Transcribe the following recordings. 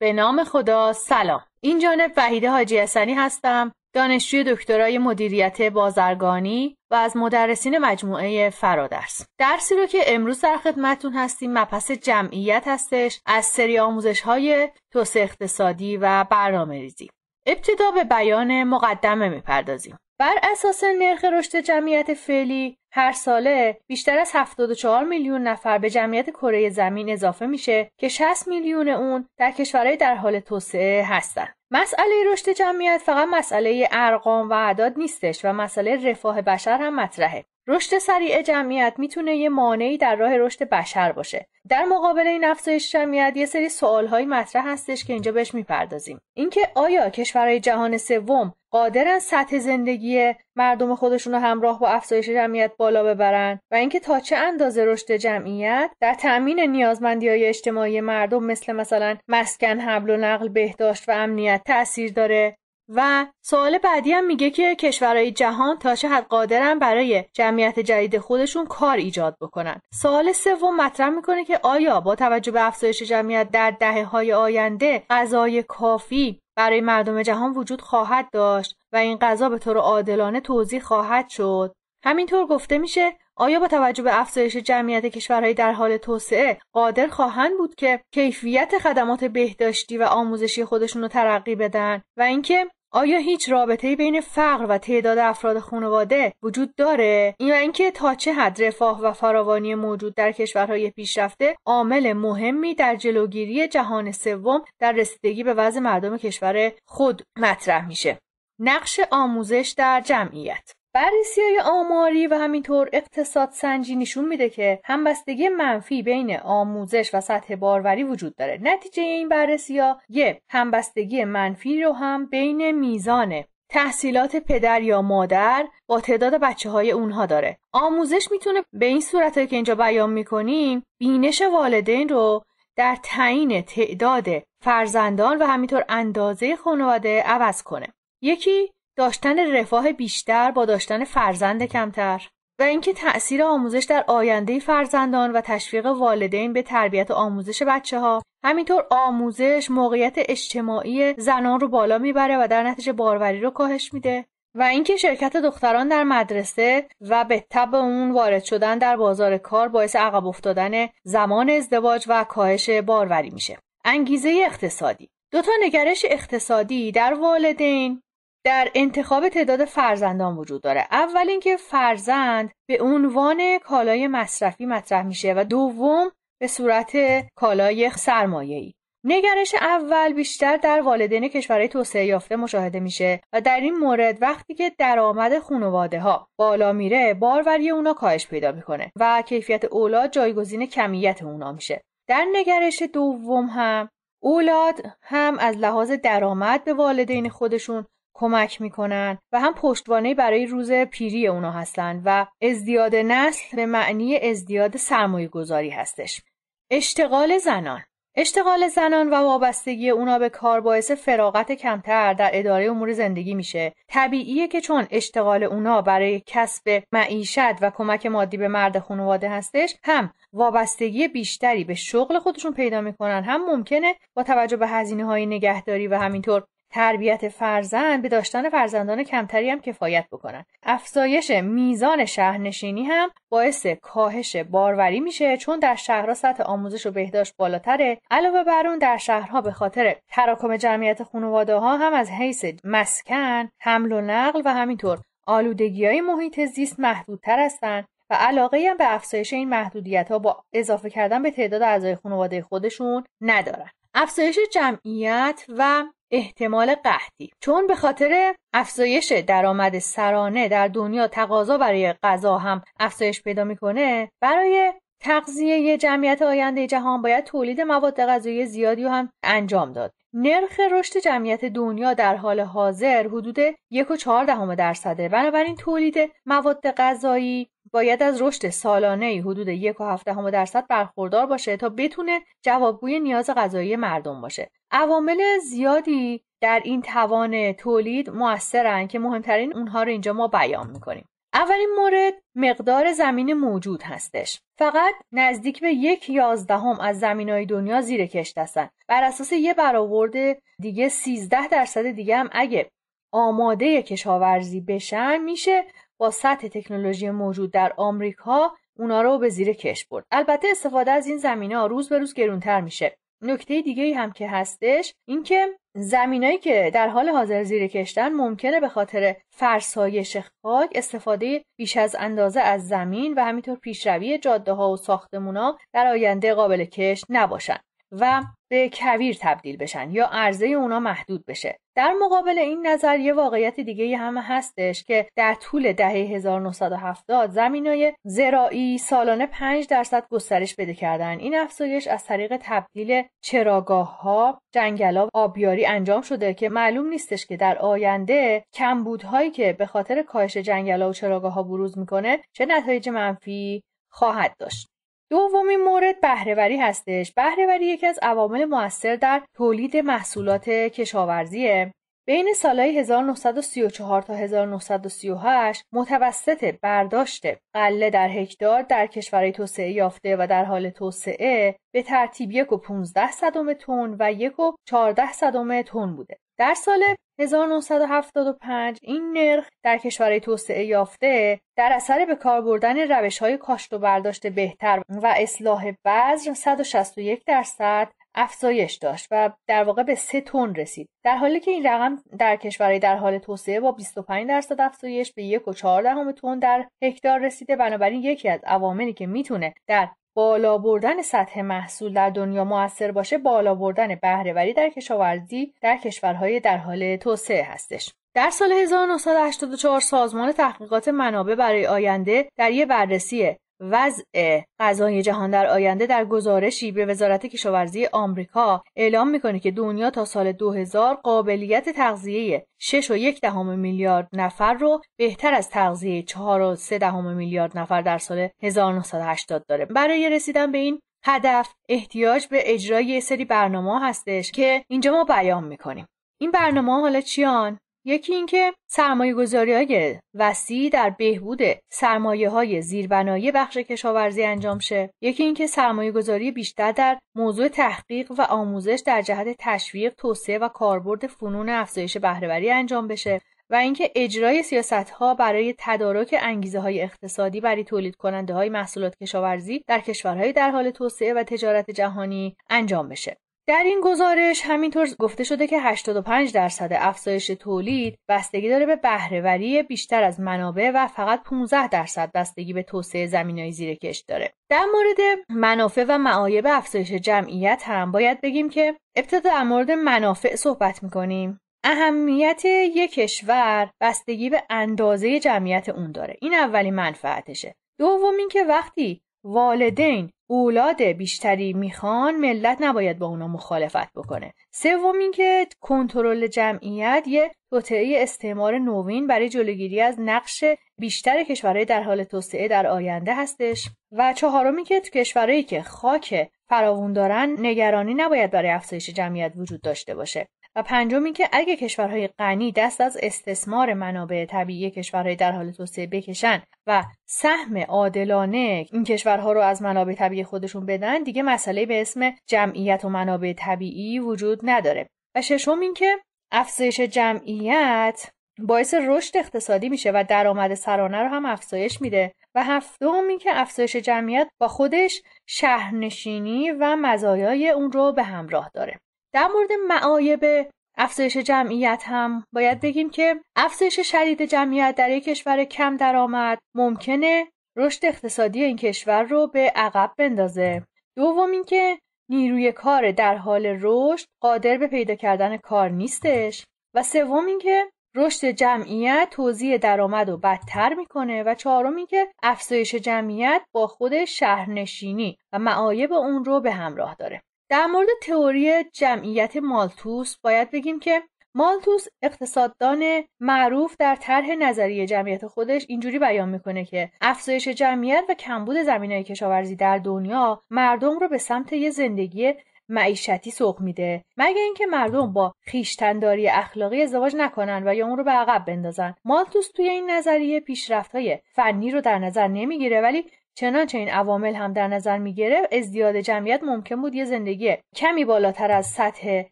به نام خدا سلام. این جانب وحیده حاجی حسنی هستم دانشجوی دکترای مدیریت بازرگانی و از مدرسین مجموعه فرادرس. درسی رو که امروز در خدمتتون هستیم مبحث جمعیت هستش از سری آموزش های توسعه اقتصادی و برنامه ریزی ابتدا به بیان مقدمه می‌پردازیم. بر اساس نرخ رشد جمعیت فعلی هر ساله بیشتر از 74 میلیون نفر به جمعیت کره زمین اضافه میشه که 60 میلیون اون در کشورهای در حال توسعه هستند. مسئله رشد جمعیت فقط مسئله ارقام و اعداد نیستش و مسئله رفاه بشر هم مطرحه. رشد سریع جمعیت می‌تونه یه مانعی در راه رشد بشر باشه. در مقابل این افزایش جمعیت یه سری سوالهایی مطرح هستش که اینجا بهش می‌پردازیم. اینکه آیا کشورهای جهان سوم قادرن سطح زندگی مردم خودشون رو همراه با افزایش جمعیت بالا ببرن و اینکه تا چه اندازه رشد جمعیت در تأمین نیازمندی های اجتماعی مردم مثل مثلا مسکن حمل و نقل بهداشت و امنیت تاثیر داره و سوال بعدی هم میگه که کشورهای جهان تا چه حد قادرن برای جمعیت جدید خودشون کار ایجاد بکنن. سوال سوم مطرح می‌کنه که آیا با توجه به افزایش جمعیت در دهه های آینده غذای کافی برای مردم جهان وجود خواهد داشت و این غذا به طور عادلانه توضیح خواهد شد. همینطور گفته میشه آیا با توجه به افزایش جمعیت کشورهای در حال توسعه قادر خواهند بود که کیفیت خدمات بهداشتی و آموزشی خودشون رو ترقی بدن و اینکه آیا هیچ رابطه بین فقر و تعداد افراد خانواده وجود داره؟ این و اینکه تا چه حد رفاه و فراوانی موجود در کشورهای پیشرفته عامل مهمی در جلوگیری جهان سوم در رسیدگی به وضع مردم کشور خود مطرح میشه. نقش آموزش در جمعیت. بررسی های آماری و همینطور اقتصاد سنجی نشون میده که همبستگی منفی بین آموزش و سطح باروری وجود داره. نتیجه این بررسی ها یه همبستگی منفی رو هم بین میزان تحصیلات پدر یا مادر با تعداد بچه های اونها داره. آموزش می‌تونه به این صورت که اینجا بیان می‌کنیم بینش والدین رو در تعیین تعداد فرزندان و همینطور اندازه خانواده عوض کنه. یکی داشتن رفاه بیشتر با داشتن فرزند کمتر. و اینکه تأثیر آموزش در آینده فرزندان و تشویق والدین به تربیت و آموزش بچه ها همینطور آموزش موقعیت اجتماعی زنان رو بالا می‌بره و در نتیجه باروری رو کاهش میده. و اینکه شرکت دختران در مدرسه و به تب اون وارد شدن در بازار کار باعث عقب افتادن زمان ازدواج و کاهش باروری میشه. انگیزه اقتصادی دو تا نگرش اقتصادی در والدین در انتخاب تعداد فرزندان وجود داره. اول اینکه فرزند به عنوان کالای مصرفی مطرح میشه و دوم به صورت کالای سرمایه‌ای. نگرش اول بیشتر در والدین کشورهای توسعه یافته مشاهده میشه و در این مورد وقتی که درآمد خانواده ها بالا میره باروری اونا کاهش پیدا می‌کنه و کیفیت اولاد جایگزین کمیت اونا میشه. در نگرش دوم هم اولاد هم از لحاظ درآمد به والدین خودشون کمک می‌کنن و هم پشتوانه برای روز پیری اونا هستند و ازدیاد نسل به معنی ازدیاد سرمایه گذاری هستش. اشتغال زنان. اشتغال زنان و وابستگی اونا به کار باعث فراغت کمتر در اداره امور زندگی میشه. طبیعیه که چون اشتغال اونا برای کسب معیشت و کمک مادی به مرد خانواده هستش هم وابستگی بیشتری به شغل خودشون پیدا می‌کنن هم ممکنه با توجه به هزینه های نگهداری و همینطور تربیت فرزند به داشتن فرزندان کمتری هم کفایت بکنن. افزایش میزان شهرنشینی هم باعث کاهش باروری میشه چون در شهرها سطح آموزش و بهداشت بالاتره. علاوه بر اون در شهرها به خاطر تراکم جمعیت خانواده ها هم از حیث مسکن حمل و نقل و همینطور آلودگی های محیط زیست محدودتر هستند و علاقه هم به افزایش این محدودیت ها با اضافه کردن به تعداد اعضای خانواده خودشون ندارن. افزایش جمعیت و احتمال قحطی. چون به خاطر افزایش درآمد سرانه در دنیا تقاضا برای غذا هم افزایش پیدا می‌کنه برای تغذیه جمعیت آینده جهان باید تولید مواد غذایی زیادی هم انجام داد. نرخ رشد جمعیت دنیا در حال حاضر حدود یک و چهار دهم درصده. بنابراین تولید مواد غذایی باید از رشد سالانه حدود یک و هفته درصد برخوردار باشه تا بتونه جوابگوی نیاز غذایی مردم باشه. عوامل زیادی در این توان تولید موثرن که مهمترین اونها رو اینجا ما بیان می‌کنیم. اولین مورد مقدار زمین موجود هستش. فقط نزدیک به یک یازدهم از زمین های دنیا زیر کشت هستن. بر اساس یه برآورد دیگه 13 درصد دیگه هم اگه آماده کشاورزی بشن میشه با سطح تکنولوژی موجود در آمریکا اونا رو به زیر کش برد. البته استفاده از این زمینه ها روز به روز گرونتر میشه. نکته دیگه هم که هستش اینکه زمینایی که در حال حاضر زیر کشتن ممکنه به خاطر فرسایش خاک استفاده بیش از اندازه از زمین و همینطور پیشروی جاده ها و ساختمونا در آینده قابل کشت نباشن. و به کویر تبدیل بشن یا عرضه اونا محدود بشه. در مقابل این نظر یه واقعیت دیگه هم هستش که در طول دهه 1970 زمینای زراعی سالانه 5 درصد گسترش بده کردن. این افزایش از طریق تبدیل چراگاه ها جنگلا آبیاری انجام شده که معلوم نیستش که در آینده کمبودهایی که به خاطر کاهش جنگلا و چراگاه ها بروز می‌کنه چه نتایج منفی خواهد داشت. دومین مورد بهرهوری هستش بهرهوری یکی از عوامل موثر در تولید محصولات کشاورزیه بین سالهای 1934 تا 1938 متوسط برداشت قله در هکتار در کشورهای توسعه یافته و در حال توسعه به ترتیب یک و 15 صدم تن و یک و 14 صدم تن بوده. در سال 1975 این نرخ در کشورهای توسعه یافته در اثر به کار بردن روش های کاشت و برداشت بهتر و اصلاح بذر 161 درصد افزایش داشت و در واقع به 3 تن رسید. در حالی که این رقم در کشورهای در حال توسعه با 25 درصد افزایش به 1 و 14 تن در هکتار رسیده بنابراین یکی از عواملی که می‌تونه در بالا بردن سطح محصول در دنیا موثر باشه بالا بردن بهرهوری در کشاورزی در کشورهای در حال توسعه هستش. در سال 1984 سازمان تحقیقات منابع برای آینده در یک بررسی وضع غذای جهان در آینده در گزارشی به وزارت کشاورزی آمریکا اعلام می‌کنه که دنیا تا سال 2000 قابلیت تغذیه 6 و یک دهم میلیارد نفر رو بهتر از تغذیه 4 و 3 دهم میلیارد نفر در سال 1980 داره. برای رسیدن به این هدف احتیاج به اجرای سری برنامه هستش که اینجا ما بیان می‌کنیم. این برنامه حالا چیان؟ یکی اینکه سرمایه گذاری های وسیع در بهبود سرمایه های زیربنایی بخش کشاورزی انجام شه. یکی اینکه سرمایه گذاری بیشتر در موضوع تحقیق و آموزش در جهت تشویق توسعه و کاربرد فنون افزایش بهرهوری انجام بشه و اینکه اجرای سیاست ها برای تدارک انگیزه های اقتصادی برای تولید کننده های محصولات کشاورزی در کشورهای در حال توسعه و تجارت جهانی انجام بشه. در این گزارش همینطور گفته شده که 85 درصد افزایش تولید بستگی داره به بهرهوری بیشتر از منابع و فقط 15 درصد بستگی به توسعه زمینهای زیر کشت داره. در مورد منافع و معایب افزایش جمعیت هم باید بگیم که ابتدا در مورد منافع صحبت می‌کنیم. اهمیت یک کشور بستگی به اندازه جمعیت اون داره. این اولین منفعتشه. دوم اینکه وقتی والدین اولاد بیشتری می‌خوان ملت نباید با اونا مخالفت بکنه. سوم اینکه کنترل جمعیت یه توطعه استعمار نوین برای جلوگیری از نقش بیشتر کشورهای در حال توسعه در آینده هستش. و چهارمی که تو کشورهایی که خاک فراوون دارن نگرانی نباید برای افزایش جمعیت وجود داشته باشه. و پنجم اینکه اگه کشورهای غنی دست از استثمار منابع طبیعی کشورهای در حال توسعه بکشن و سهم عادلانه این کشورها رو از منابع طبیعی خودشون بدن دیگه مسئله به اسم جمعیت و منابع طبیعی وجود نداره. و ششم اینکه افزایش جمعیت باعث رشد اقتصادی میشه و درآمد سرانه رو هم افزایش میده. و هفتم اینکه افزایش جمعیت با خودش شهرنشینی و مزایای اون رو به همراه داره. در مورد معایب افزایش جمعیت هم باید بگیم که افزایش شدید جمعیت در یک کشور کم درآمد. ممکنه رشد اقتصادی این کشور رو به عقب بندازه. دوم اینکه نیروی کار در حال رشد قادر به پیدا کردن کار نیستش. و سوم اینکه رشد جمعیت توزیع درآمد رو بدتر می‌کنه. و چهارم اینکه افزایش جمعیت با خود شهرنشینی و معایب اون رو به همراه داره. در مورد تئوری جمعیت مالتوس باید بگیم که مالتوس اقتصاددان معروف در طرح نظریه جمعیت خودش اینجوری بیان می‌کنه که افزایش جمعیت و کمبود زمینهای کشاورزی در دنیا مردم رو به سمت یه زندگی معیشتی سوق میده. مگه اینکه مردم با خیشتنداری اخلاقی ازدواج نکنن و یا اون رو به عقب بندازن. مالتوس توی این نظریه پیشرفت های فنی رو در نظر نمی‌گیره ولی چنانچه این عوامل هم در نظر می‌گیره. ازدیاد جمعیت ممکن بود یه زندگی کمی بالاتر از سطح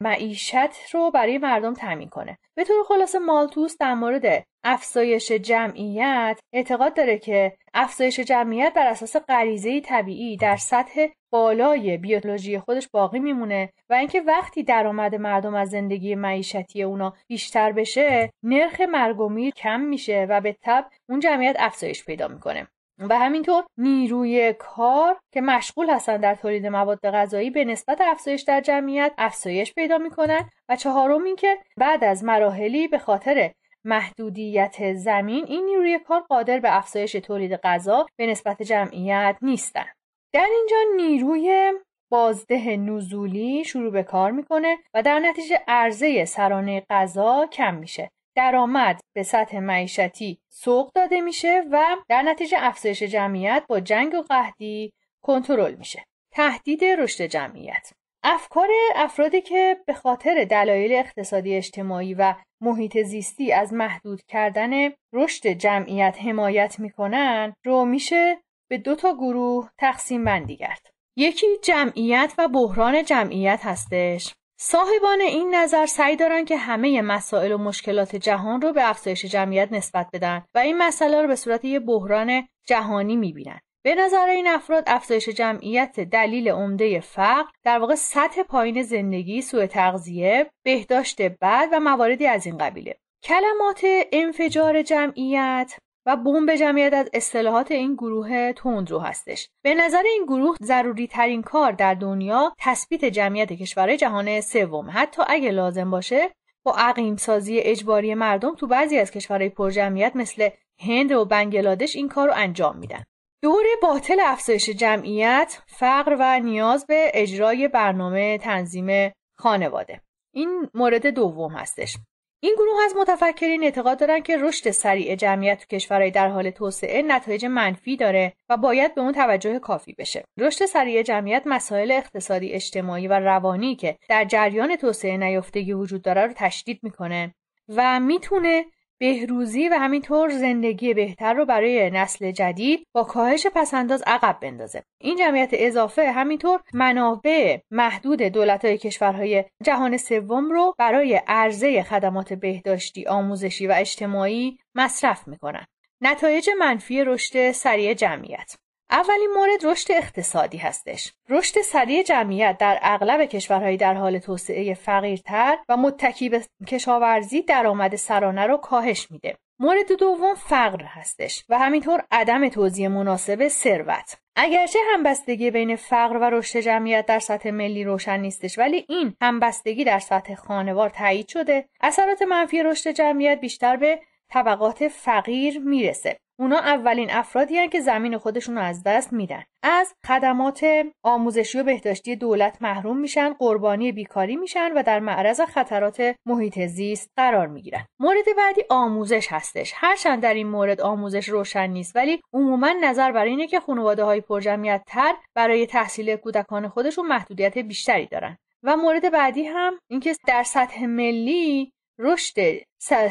معیشت رو برای مردم تامین کنه. به طور خلاصه مالتوس در مورد افزایش جمعیت اعتقاد داره که افزایش جمعیت بر اساس غریزه طبیعی در سطح بالای بیولوژی خودش باقی میمونه و اینکه وقتی درآمد مردم از زندگی معیشتی اونا بیشتر بشه نرخ مرگ و میر کم میشه و به تب اون جمعیت افزایش پیدا می‌کنه. و همینطور نیروی کار که مشغول هستن در تولید مواد غذایی به نسبت افزایش در جمعیت افزایش پیدا می‌کنن. و چهارم اینکه بعد از مراحلی به خاطر محدودیت زمین این نیروی کار قادر به افزایش تولید غذا به نسبت جمعیت نیستند در اینجا نیروی بازده نزولی شروع به کار می‌کنه و در نتیجه عرضه سرانه غذا کم میشه. درآمد به سطح معیشتی سوق داده میشه و در نتیجه افزایش جمعیت با جنگ و قحطی کنترل میشه. تهدید رشد جمعیت. افکار افرادی که به خاطر دلایل اقتصادی اجتماعی و محیط زیستی از محدود کردن رشد جمعیت حمایت می‌کنن رو میشه به دو تا گروه تقسیم بندی کرد. یکی جمعیت و بحران جمعیت هستش. صاحبان این نظر سعی دارن که همه مسائل و مشکلات جهان رو به افزایش جمعیت نسبت بدن و این مسئله رو به صورت یه بحران جهانی می‌بینن. به نظر این افراد افزایش جمعیت دلیل عمده فقر در واقع سطح پایین زندگی سوء تغذیه بهداشت بد و مواردی از این قبیله. کلمات انفجار جمعیت و بمب جمعیت از اصطلاحات این گروه تندرو هستش. به نظر این گروه ضروری ترین کار در دنیا تثبیت جمعیت کشورهای جهان سوم. حتی اگه لازم باشه با عقیم سازی اجباری مردم تو بعضی از کشورهای پرجمعیت مثل هند و بنگلادش این کار رو انجام میدن. دور باطل افزایش جمعیت فقر و نیاز به اجرای برنامه تنظیم خانواده این مورد دوم هستش این گروه از متفکرین اعتقاد دارند که رشد سریع جمعیت تو کشورهای در حال توسعه نتایج منفی داره و باید به اون توجه کافی بشه. رشد سریع جمعیت مسائل اقتصادی، اجتماعی و روانی که در جریان توسعه نیافتگی وجود داره رو تشدید می‌کنه و می‌تونه بهروزی و همینطور زندگی بهتر رو برای نسل جدید با کاهش پسنداز عقب بندازه. این جمعیت اضافه همینطور منابع محدود دولت‌های کشورهای جهان سوم رو برای عرضه خدمات بهداشتی آموزشی و اجتماعی مصرف می‌کنن. نتایج منفی رشد سریع جمعیت. اولین مورد رشد اقتصادی هستش. رشد سریع جمعیت در اغلب کشورهای در حال توسعه فقیرتر و متکی به کشاورزی درآمد سرانه رو کاهش میده. مورد دوم فقر هستش و همینطور عدم توزیع مناسب ثروت. اگرچه همبستگی بین فقر و رشد جمعیت در سطح ملی روشن نیستش ولی این همبستگی در سطح خانوار تایید شده اثرات منفی رشد جمعیت بیشتر به طبقات فقیر می‌رسه اونا اولین افرادی هن که زمین خودشون رو از دست میدن. از خدمات آموزشی و بهداشتی دولت محروم میشن قربانی بیکاری میشن و در معرض خطرات محیط زیست قرار می‌گیرن. مورد بعدی آموزش هستش. هرچند در این مورد آموزش روشن نیست ولی عموما نظر بر اینه که خانواده های پرجمعیت تر برای تحصیل کودکان خودشون محدودیت بیشتری دارن. و مورد بعدی هم اینکه در سطح ملی رشد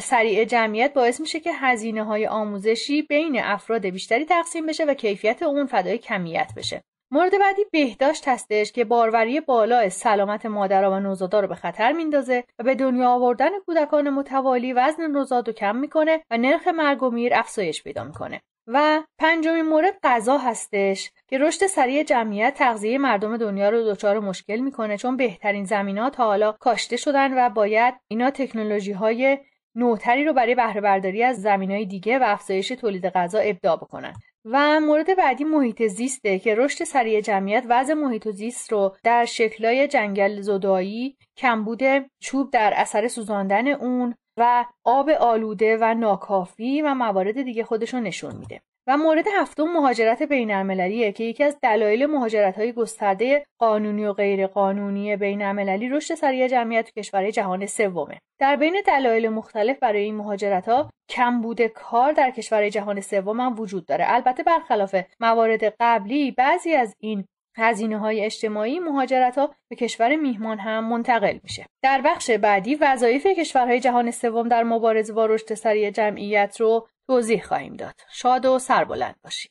سریع جمعیت باعث میشه که هزینه های آموزشی بین افراد بیشتری تقسیم بشه و کیفیت اون فدای کمیت بشه. مورد بعدی بهداشت هستش که باروری بالا سلامت مادرها و نوزادا رو به خطر میندازه و به دنیا آوردن کودکان متوالی وزن نوزاد رو کم می‌کنه و نرخ مرگ و میر افزایش پیدا می‌کنه. و پنجمین مورد غذا هستش که رشد سریع جمعیت تغذیه مردم دنیا رو دچار مشکل می‌کنه چون بهترین زمین تا حالا کاشته شدن و باید اینا تکنولوژی های نوتری رو برای بهره برداری از زمین های دیگه و افزایش تولید غذا ابداع بکنن. و مورد بعدی محیط زیسته که رشد سریع جمعیت وضع محیط زیست رو در شکلای جنگل زدایی کمبود چوب در اثر سوزاندن اون و آب آلوده و ناکافی و موارد دیگه خودشون نشون میده. و مورد هفتم مهاجرت بین المللیه که یکی از دلایل مهاجرت های گسترده قانونی و غیر قانونی بین المللی رشد سریع جمعیت تو کشورهای جهان سومه. در بین دلایل مختلف برای این مهاجرت ها کمبود کار در کشورهای جهان سوم هم وجود داره. البته برخلاف موارد قبلی بعضی از این هزینه های اجتماعی مهاجرت ها به کشور میهمان هم منتقل میشه. در بخش بعدی وظایف کشورهای جهان سوم در مبارزه با رشد سریع جمعیت رو توضیح خواهیم داد. شاد و سربلند باشید.